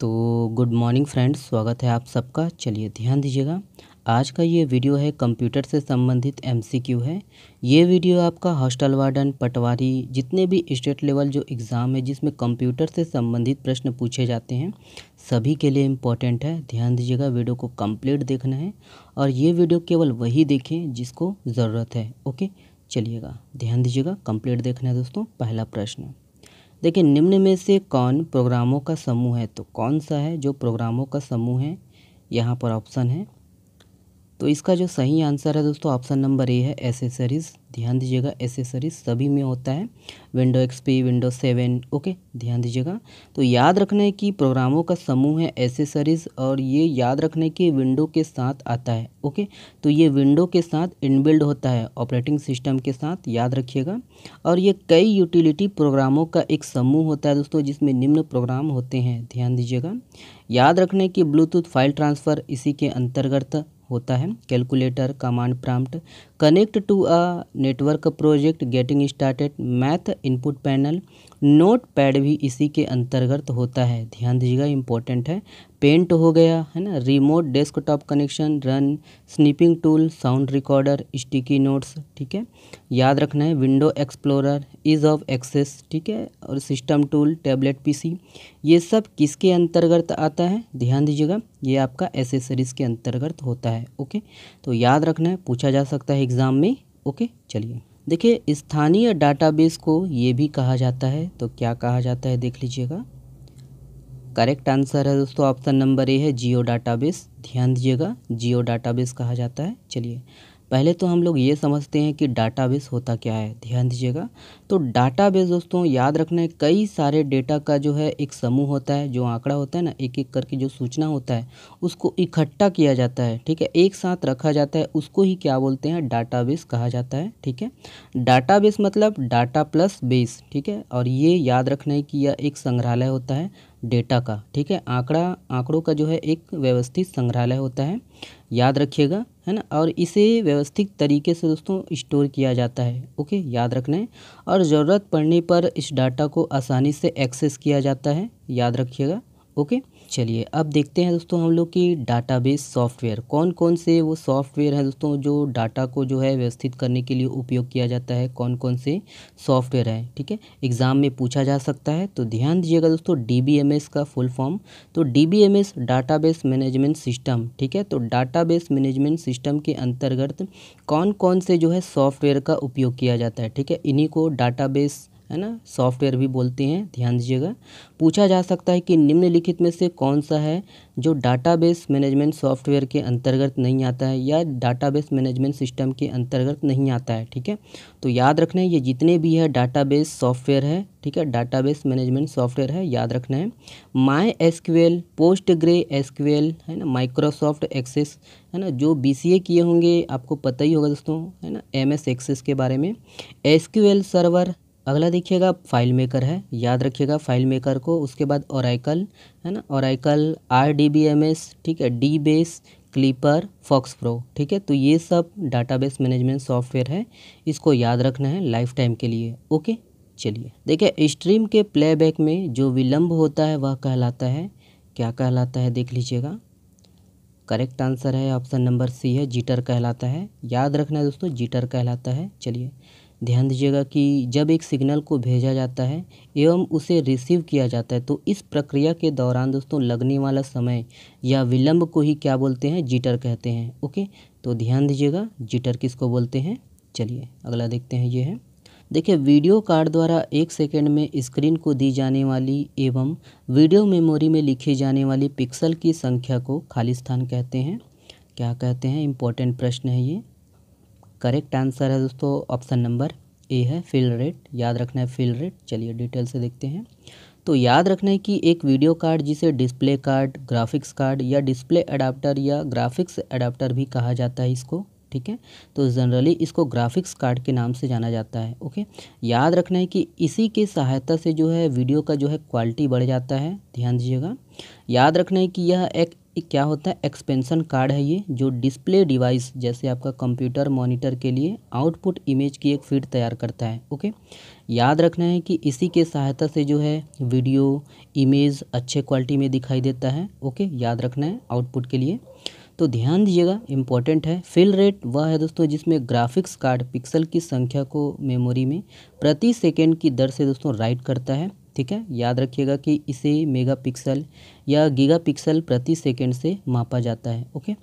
तो good morning friends, स्वागत है आप सबका। चलिए ध्यान दीजिएगा। आज का ये वीडियो है कंप्यूटर से संबंधित एमसीक्यू है। ये वीडियो आपका हॉस्टल वार्डन, पटवारी, जितने भी स्टेट लेवल जो एग्ज़ाम है, जिसमें कंप्यूटर से संबंधित प्रश्न पूछे जाते हैं, सभी के लिए इम्पोर्टेंट है। ध्यान दीजिएगा, वीडियो को कंप्लीट देखना है और ये वीडियो केवल वही देखें जिसको ज़रूरत है, ओके? चलिएगा, ध्यान दीजिएगा कंप्लीट देखना है दोस्तों, पहला प्रश्न। देखिए, निम्न में से कौन प्रोग्रामों का समूह है? तो कौन सा है जो प्रोग्रामों का समूह है? यहाँ पर ऑप्शन है तो इसका जो सही आंसर है दोस्तों, ऑप्शन नंबर ए है एसेसरीज़ ध्यान दीजिएगा एसेसरीज सभी में होता है। Window XP window seven okay ध्यान दीजिएगा। तो याद रखने की प्रोग्रामों का समूह है एसेसरीज और ये याद रखने की विंडो के साथ आता है ओके तो ये विंडो के साथ इनबिल्ड होता है ऑपरेटिंग सिस्टम के साथ, याद रखिएगा। और ये कई यूटिलिटी प्रोग्रामों का एक समूह होता है दोस्तों, जिसमें निम्न प्रोग्राम होते हैं। ध्यान दीजिएगा। याद रखने की ब्लूटूथ फ़ाइल ट्रांसफ़र इसी के अंतर्गत होता है। Calculator, command prompt, connect to a network project, getting started math input panel notepad भी इसी के अंतर्गत होता है। ध्यान दीजिएगा इंपॉर्टेंट है। पेंट हो गया, है ना? Remote desktop connection, run, snipping tool, sound recorder, sticky notes, ठीक है? याद रखना है, window explorer ease of access, ठीक है? और सिस्टम टूल, टैबलेट, पीसी, ये सब किसके अंतर्गत आता है? ध्यान दीजिएगा, ये आपका एसेसरीज़ के अंतर्गत होता है, ओके? तो याद रखना है, पूछा जा सकता है एग्ज़ाम में, ओके? चलिए। देखिए, स्थानीय डाटाबेस को ये भी कहा जाता है तो क्या कहा जाता है देख लीजिएगा। करेक्ट आंसर है दोस्तों ऑप्शन नंबर ए है जियो डाटाबेस ध्यान दीजिएगा, जियो डाटाबेस कहा जाता है। चलिए, पहले तो हम लोग ये समझते हैं कि डाटाबेस होता क्या है। ध्यान दीजिएगा तो डाटाबेस दोस्तों, याद रखना है, कई सारे डेटा का जो है एक समूह होता है, जो आंकड़ा होता है ना एक एक करके जो सूचना होता है, उसको इकट्ठा किया जाता है, ठीक है? एक साथ रखा जाता है, उसको ही क्या बोलते हैं? डाटाबेस कहा जाता है, ठीक है? डाटाबेस मतलब डाटा प्लस बेस ठीक है? और ये याद रखना है कि यह एक संग्रहालय होता है डेटा का, ठीक है? आंकड़ा, आंकड़ों का जो है एक व्यवस्थित संग्रहालय होता है, याद रखिएगा, है ना? और इसे व्यवस्थित तरीके से दोस्तों स्टोर किया जाता है ओके याद रखना है। और ज़रूरत पड़ने पर इस डाटा को आसानी से एक्सेस किया जाता है। याद रखिएगा। ओके? चलिए, अब देखते हैं दोस्तों हम लोग की डाटाबेस सॉफ्टवेयर कौन कौन से वो सॉफ्टवेयर हैं दोस्तों जो डाटा को जो है व्यवस्थित करने के लिए उपयोग किया जाता है? कौन कौन से सॉफ्टवेयर हैं? ठीक है? एग्ज़ाम में पूछा जा सकता है तो ध्यान दीजिएगा दोस्तों डीबीएमएस का फुल फॉर्म तो डी डाटाबेस मैनेजमेंट सिस्टम ठीक है? तो डाटाबेस मैनेजमेंट सिस्टम के अंतर्गत कौन कौन से जो है सॉफ्टवेयर का उपयोग किया जाता है? ठीक है? इन्हीं को डाटाबेस है ना? सॉफ्टवेयर भी बोलते हैं, ध्यान दीजिएगा। पूछा जा सकता है कि निम्नलिखित में से कौन सा है जो डाटाबेस मैनेजमेंट सॉफ्टवेयर के अंतर्गत नहीं आता है या डाटाबेस मैनेजमेंट सिस्टम के अंतर्गत नहीं आता है, ठीक है? तो याद रखना है, ये जितने भी है डाटाबेस सॉफ्टवेयर है, ठीक है? डाटाबेस मैनेजमेंट सॉफ्टवेयर है, याद रखना है। MySQL PostgreSQL है ना? माइक्रोसॉफ्ट एक्सेस है ना? जो बीसीए किए होंगे, आपको पता ही होगा दोस्तों, है ना? एम एस एक्सेस के बारे में। एसक्यूएल सर्वर अगला देखिएगा फ़ाइल मेकर है। याद रखिएगा फ़ाइल मेकर को उसके बाद ओराइकल है ना? Oracle R D B M S ठीक है? D base Clipper fox pro ठीक है? तो ये सब डाटाबेस मैनेजमेंट सॉफ्टवेयर है। इसको याद रखना है लाइफ टाइम के लिए ओके चलिए, देखिए स्ट्रीम के प्लेबैक में जो विलंब होता है, वह कहलाता है, क्या कहलाता है देख लीजिएगा। करेक्ट आंसर है ऑप्शन नंबर सी है जीटर कहलाता है। याद रखना है दोस्तों जीटर कहलाता है। चलिए ध्यान दीजिएगा कि जब एक सिग्नल को भेजा जाता है एवं उसे रिसीव किया जाता है तो इस प्रक्रिया के दौरान दोस्तों लगने वाला समय या विलंब को ही क्या बोलते हैं? जीटर कहते हैं। ओके? तो ध्यान दीजिएगा, जीटर किसको बोलते हैं? चलिए, अगला देखते हैं, ये है। देखिए, वीडियो कार्ड द्वारा एक सेकेंड में स्क्रीन को दी जाने वाली एवं वीडियो मेमोरी में लिखी जाने वाली पिक्सल की संख्या को खाली स्थान कहते हैं। क्या कहते हैं? इम्पोर्टेंट प्रश्न है ये। करेक्ट आंसर है दोस्तों, ऑप्शन नंबर ए है फिल रेट याद रखना है फिल रेट चलिए डिटेल से देखते हैं। तो याद रखना है कि एक वीडियो कार्ड जिसे डिस्प्ले कार्ड ग्राफिक्स कार्ड या डिस्प्ले अडाप्टर या ग्राफिक्स अडाप्टर भी कहा जाता है इसको, ठीक है? तो जनरली इसको ग्राफिक्स कार्ड के नाम से जाना जाता है ओके याद रखना है कि इसी के सहायता से जो है वीडियो का जो है क्वालिटी बढ़ जाता है। ध्यान दीजिएगा। याद रखना है कि यह एक क्या होता है? एक्सपेंशन कार्ड है ये, जो डिस्प्ले डिवाइस जैसे आपका कंप्यूटर मॉनिटर के लिए आउटपुट इमेज की एक फ़ीड तैयार करता है ओके याद रखना है कि इसी के सहायता से जो है वीडियो इमेज अच्छे क्वालिटी में दिखाई देता है ओके याद रखना है आउटपुट के लिए। तो ध्यान दीजिएगा इंपॉर्टेंट है। फिल रेट वह है दोस्तों जिसमें ग्राफिक्स कार्ड पिक्सल की संख्या को मेमोरी में प्रति सेकेंड की दर से दोस्तों राइट करता है, ठीक है? याद रखिएगा कि इसे मेगापिक्सल या गीगापिक्सल प्रति सेकंड से मापा जाता है, ओके?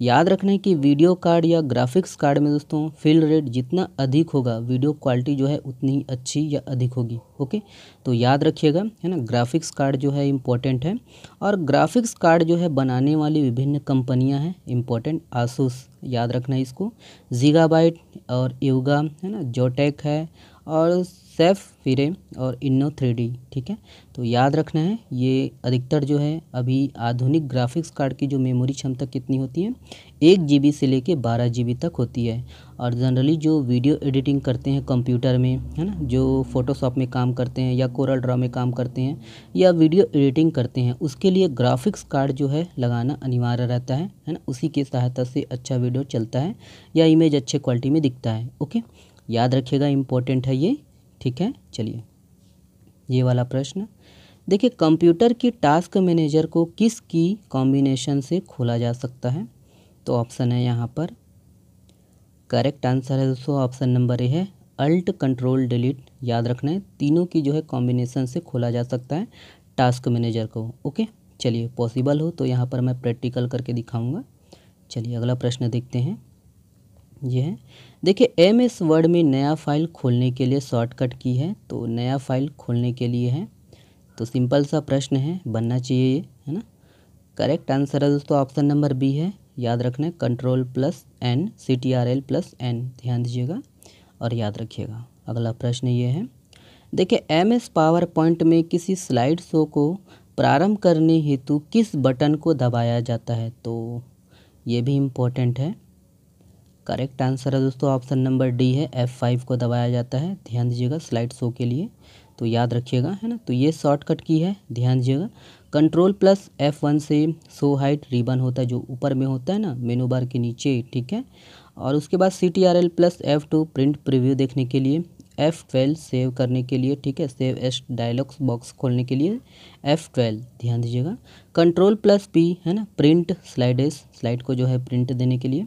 याद रखना है कि वीडियो कार्ड या ग्राफिक्स कार्ड में दोस्तों फिल रेट जितना अधिक होगा, वीडियो क्वालिटी जो है उतनी ही अच्छी या अधिक होगी, ओके? तो याद रखिएगा, है ना? ग्राफिक्स कार्ड जो है इम्पोर्टेंट है और ग्राफिक्स कार्ड जो है बनाने वाली विभिन्न कंपनियाँ हैं, इम्पोर्टेंट आसूस याद रखना है इसको। जीगाबाइट और योगा है ना? जोटेक है और सेफ़, फिरे और इन्नो थ्री ठीक है? तो याद रखना है, ये अधिकतर जो है अभी आधुनिक ग्राफिक्स कार्ड की जो मेमोरी क्षमता कितनी होती है? एक जीबी से लेके बारह जी तक होती है। और जनरली जो वीडियो एडिटिंग करते हैं कंप्यूटर में, है ना? जो फ़ोटोशॉप में काम करते हैं या कोरल ड्रा में काम करते हैं या वीडियो एडिटिंग करते हैं, उसके लिए ग्राफिक्स कार्ड जो है लगाना अनिवार्य रहता है है ना? उसी की सहायता से अच्छा वीडियो चलता है या इमेज अच्छे क्वालिटी में दिखता है, ओके? याद रखिएगा इम्पोर्टेंट है ये, ठीक है? चलिए, ये वाला प्रश्न। देखिए कंप्यूटर की टास्क मैनेजर को किस की कॉम्बिनेशन से खोला जा सकता है? तो ऑप्शन है यहाँ पर। करेक्ट आंसर है दोस्तों ऑप्शन नंबर ए है। अल्ट कंट्रोल डिलीट याद रखना है, तीनों की जो है कॉम्बिनेशन से खोला जा सकता है टास्क मैनेजर को ओके चलिए पॉसिबल हो तो यहाँ पर मैं प्रैक्टिकल करके दिखाऊँगा। चलिए, अगला प्रश्न देखते हैं। ये है। देखिए, एम एस वर्ड में नया फ़ाइल खोलने के लिए शॉर्टकट की है तो नया फ़ाइल खोलने के लिए है। तो सिंपल सा प्रश्न है, बनना चाहिए ये, है ना? करेक्ट आंसर है दोस्तों, ऑप्शन नंबर बी है। याद रखना है, control plus N C T R L plus N, ध्यान दीजिएगा और याद रखिएगा। अगला प्रश्न ये है, देखिए, एम एस पावर पॉइंट में किसी स्लाइड शो को प्रारंभ करने हेतु किस बटन को दबाया जाता है? तो ये भी इम्पोर्टेंट है। करेक्ट आंसर है दोस्तों, ऑप्शन नंबर डी है एफ़ फाइव को दबाया जाता है। ध्यान दीजिएगा स्लाइड शो के लिए। तो याद रखिएगा, है ना? तो ये शॉर्टकट की है, ध्यान दीजिएगा। कंट्रोल प्लस एफ़ वन से शो हाइट रिबन होता है, जो ऊपर में होता है ना मेनू बार के नीचे, ठीक है? और उसके बाद C T R L plus F two print preview देखने के लिए एफ़ ट्वेल्व सेव करने के लिए, ठीक है? सेव एस डायलॉग्स बॉक्स खोलने के लिए एफ़ ट्वेल्व ध्यान दीजिएगा। कंट्रोल प्लस पी है ना? प्रिंट स्लाइडेस स्लाइड को जो है प्रिंट देने के लिए।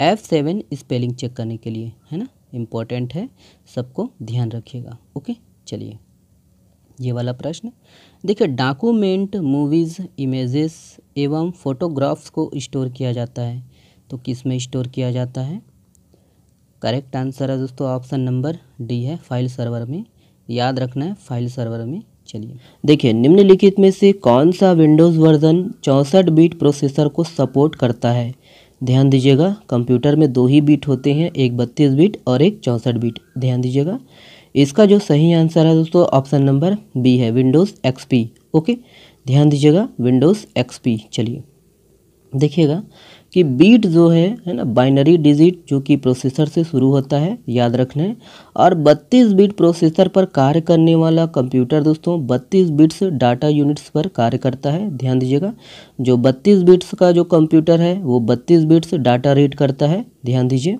एफ़ सेवन स्पेलिंग चेक करने के लिए, है ना? इम्पोर्टेंट है, सबको ध्यान रखिएगा ओके चलिए, ये वाला प्रश्न। देखिए डॉक्यूमेंट मूवीज़ इमेजेस एवं फोटोग्राफ्स को स्टोर किया जाता है। तो किसमें स्टोर किया जाता है? करेक्ट आंसर है दोस्तों ऑप्शन नंबर डी है फ़ाइल सर्वर में। याद रखना है फ़ाइल सर्वर में। चलिए, देखिए, निम्नलिखित में से कौन सा विंडोज़ वर्जन चौंसठ बीट प्रोसेसर को सपोर्ट करता है? ध्यान दीजिएगा, कंप्यूटर में दो ही बीट होते हैं, एक बत्तीस बीट और एक चौंसठ बीट। ध्यान दीजिएगा। इसका जो सही आंसर है दोस्तों, ऑप्शन नंबर बी है, विंडोज़ एक्सपी, ओके? ध्यान दीजिएगा, विंडोज़ एक्सपी, चलिए। देखिएगा कि बीट जो है है ना, बाइनरी डिजिट जो कि प्रोसेसर से शुरू होता है, याद रखना है। और 32 बिट प्रोसेसर पर कार्य करने वाला कंप्यूटर दोस्तों 32 बिट्स डाटा यूनिट्स पर कार्य करता है। ध्यान दीजिएगा, जो 32 बिट्स का जो कंप्यूटर है, वो 32 बिट्स डाटा रीड करता है। ध्यान दीजिए,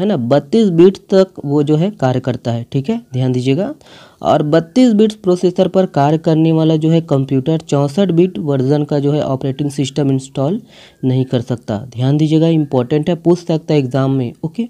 है ना 32 बिट्स तक वो जो है कार्य करता है, ठीक है? ध्यान दीजिएगा। और 32 बिट्स प्रोसेसर पर कार्य करने वाला जो है कंप्यूटर, चौंसठ बिट वर्जन का जो है ऑपरेटिंग सिस्टम इंस्टॉल नहीं कर सकता। ध्यान दीजिएगा इंपॉर्टेंट है, पूछ सकता है एग्ज़ाम में ओके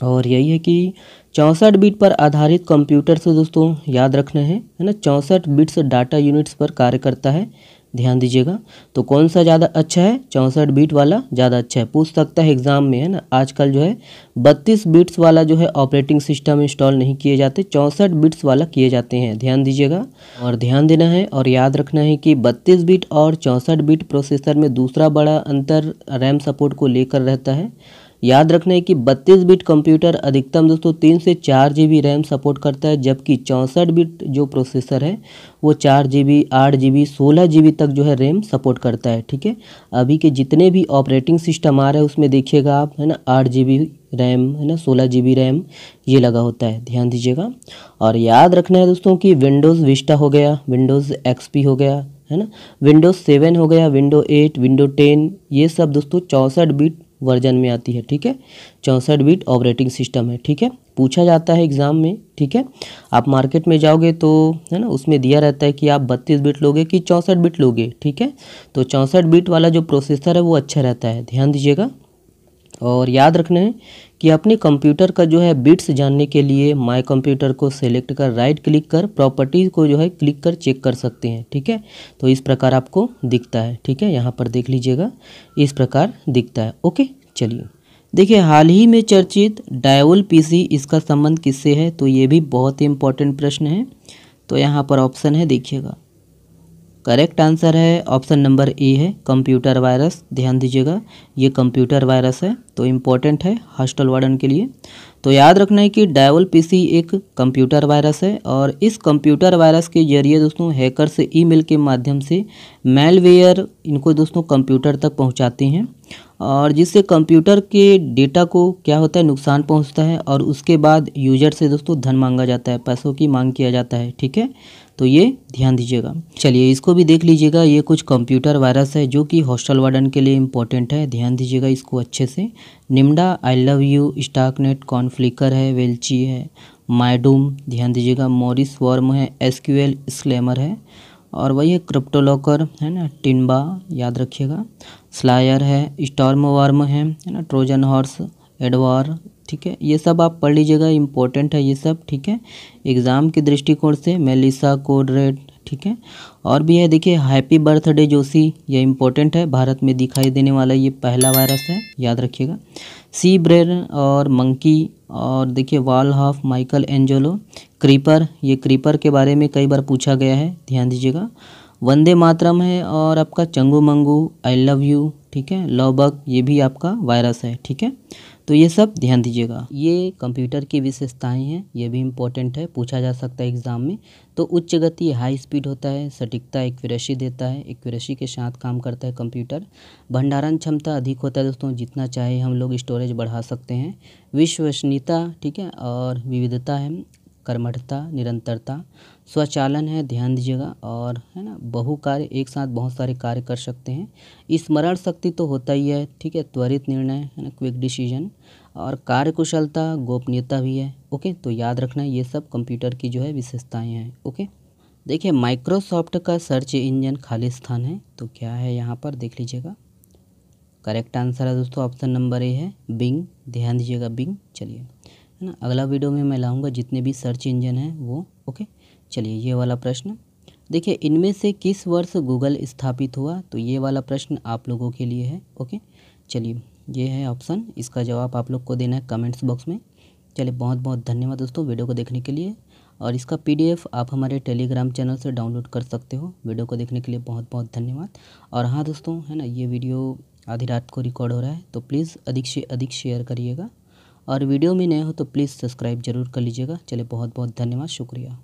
और यही है कि चौंसठ बिट पर आधारित कंप्यूटर से दोस्तों, याद रखना है है ना? चौंसठ बिट्स डाटा यूनिट्स पर कार्य करता है। ध्यान दीजिएगा। तो कौन सा ज़्यादा अच्छा है? चौंसठ बीट वाला ज़्यादा अच्छा है। पूछ सकता है एग्ज़ाम में, है ना? आजकल जो है, बत्तीस बीट्स वाला जो है ऑपरेटिंग सिस्टम इंस्टॉल नहीं किए जाते। चौंसठ बीट्स वाला किए जाते हैं। ध्यान दीजिएगा। और ध्यान देना है और याद रखना है कि बत्तीस बीट और चौंसठ बीट प्रोसेसर में दूसरा बड़ा अंतर रैम सपोर्ट को लेकर रहता है। याद रखना है कि 32 बिट कंप्यूटर अधिकतम दोस्तों तीन से चार जी बी रैम सपोर्ट करता है, जबकि चौंसठ बिट जो प्रोसेसर है, वो चार जी बी आठ जी बी सोलह जी बी तक जो है रैम सपोर्ट करता है, ठीक है? अभी के जितने भी ऑपरेटिंग सिस्टम आ रहे हैं, उसमें देखिएगा आप, है ना, आठ जी बी रैम है ना, सोलह जी बी रैम ये लगा होता है, ध्यान दीजिएगा। और याद रखना है दोस्तों कि विंडोज़ विस्टा हो गया विंडोज़ एक्सपी हो गया, है ना? विंडोज़ सेवन हो गया विंडो एट विंडो टेन ये सब दोस्तों चौंसठ बिट वर्जन में आती है, ठीक है? चौंसठ बिट ऑपरेटिंग सिस्टम है, ठीक है? पूछा जाता है एग्ज़ाम में, ठीक है? आप मार्केट में जाओगे तो है ना, उसमें दिया रहता है कि आप बत्तीस बिट लोगे कि चौंसठ बिट लोगे, ठीक है? तो चौंसठ बिट वाला जो प्रोसेसर है वो अच्छा रहता है, ध्यान दीजिएगा। और याद रखना है कि अपने कंप्यूटर का जो है बिट्स जानने के लिए माय कंप्यूटर को सेलेक्ट कर, राइट क्लिक कर प्रॉपर्टीज़ को जो है क्लिक कर, चेक कर सकते हैं, ठीक है? तो इस प्रकार आपको दिखता है, ठीक है? यहाँ पर देख लीजिएगा, इस प्रकार दिखता है, ओके? चलिए, देखिए, हाल ही में चर्चित डायोल पीसी इसका संबंध किससे है? तो ये भी बहुत ही इंपॉर्टेंट प्रश्न है तो यहाँ पर ऑप्शन है, देखिएगा। करेक्ट आंसर है, ऑप्शन नंबर ए है, कंप्यूटर वायरस। ध्यान दीजिएगा, ये कंप्यूटर वायरस है तो इम्पोर्टेंट है हॉस्टल वार्डन के लिए। तो याद रखना है कि डायवल पीसी एक कंप्यूटर वायरस है और इस कंप्यूटर वायरस के ज़रिए दोस्तों हैकर से ईमेल के माध्यम से मेलवेयर इनको दोस्तों कंप्यूटर तक पहुंचाते हैं और जिससे कंप्यूटर के डेटा को क्या होता है, नुकसान पहुँचता है और उसके बाद यूज़र से दोस्तों धन मांगा जाता है, पैसों की मांग किया जाता है, ठीक है? तो ये ध्यान दीजिएगा। चलिए, इसको भी देख लीजिएगा। ये कुछ कंप्यूटर वायरस है जो कि हॉस्टल वार्डन के लिए इंपॉर्टेंट है। ध्यान दीजिएगा इसको अच्छे से। निम्डा आई लव यू स्टाकनेट कॉन्फ्लिकर है, वेल्ची है माइडूम ध्यान दीजिएगा, मॉरिस वर्म है एस क्यू स्लेमर है, और वही है क्रिप्टोलॉकर, है ना टिनबा याद रखिएगा, स्लायर है, स्टॉर्म वार्म है है ना, ट्रोजन हॉर्स, एडवार ठीक है? ये सब आप पढ़ लीजिएगा इम्पोर्टेंट है ये सब, ठीक है? एग्ज़ाम के दृष्टिकोण से मेलिसा कोड रेड ठीक है? और भी है, देखिए हैप्पी बर्थडे जोशी, ये इम्पोर्टेंट है, भारत में दिखाई देने वाला ये पहला वायरस है, याद रखिएगा। सी ब्रेन और मंकी और देखिए वाल हाफ़ माइकल एंजोलो क्रीपर ये क्रीपर के बारे में कई बार पूछा गया है, ध्यान दीजिएगा। वंदे मातरम है और आपका Changu Mangu I love you ठीक है? लवबग ये भी आपका वायरस है, ठीक है? तो ये सब ध्यान दीजिएगा। ये कंप्यूटर की विशेषताएँ हैं, ये भी इम्पोर्टेंट है, पूछा जा सकता है एग्ज़ाम में। तो उच्च गति हाई स्पीड होता है, सटीकता एक्यूरेसी देता है एक्यूरेसी के साथ काम करता है कंप्यूटर भंडारण क्षमता अधिक होता है दोस्तों, जितना चाहे हम लोग स्टोरेज बढ़ा सकते हैं। विश्वसनीयता, ठीक है, और विविधता है। कर्मठता, निरंतरता, स्वचालन है, ध्यान दीजिएगा और, है ना, बहु कार्य, एक साथ बहुत सारे कार्य कर सकते हैं। स्मरण शक्ति तो होता ही है, ठीक है, त्वरित निर्णय, है ना क्विक डिसीज़न और कार्य कुशलता, गोपनीयता भी है ओके तो याद रखना ये सब कंप्यूटर की जो है विशेषताएँ हैं ओके देखिए माइक्रोसॉफ्ट का सर्च इंजन खाली स्थान है तो क्या है यहाँ पर देख लीजिएगा। करेक्ट आंसर है दोस्तों ऑप्शन नंबर ए है बिंग ध्यान दीजिएगा बिंग चलिए। है ना? अगला वीडियो में मैं लाऊँगा जितने भी सर्च इंजन हैं वो ओके चलिए, ये वाला प्रश्न। देखिए, इनमें से किस वर्ष गूगल स्थापित हुआ? तो ये वाला प्रश्न आप लोगों के लिए है ओके चलिए, ये है ऑप्शन इसका जवाब आप लोग को देना है कमेंट्स बॉक्स में। चलिए बहुत बहुत धन्यवाद दोस्तों वीडियो को देखने के लिए। और इसका पीडीएफ आप हमारे टेलीग्राम चैनल से डाउनलोड कर सकते हो। वीडियो को देखने के लिए बहुत बहुत धन्यवाद। और हाँ दोस्तों, है ना, ये वीडियो आधी रात को रिकॉर्ड हो रहा है तो प्लीज़ अधिक से अधिक शेयर करिएगा। और वीडियो में नए हो तो प्लीज़ सब्सक्राइब ज़रूर कर लीजिएगा। चले बहुत बहुत धन्यवाद, शुक्रिया।